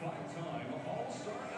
Five-time All-Star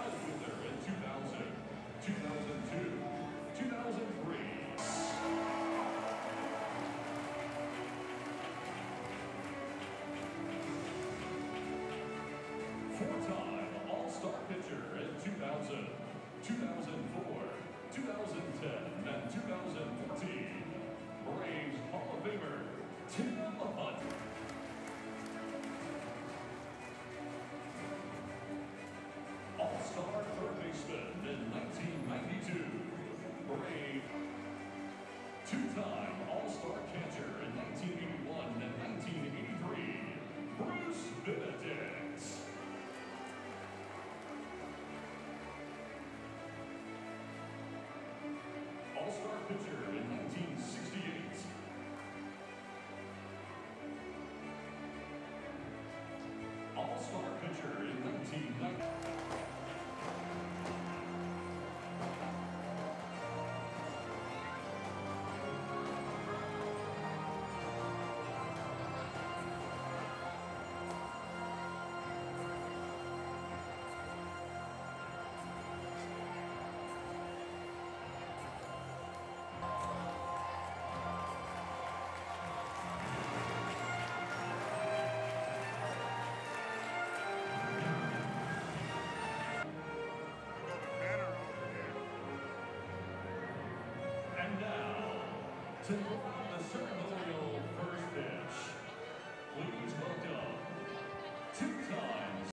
to the ceremonial first pitch.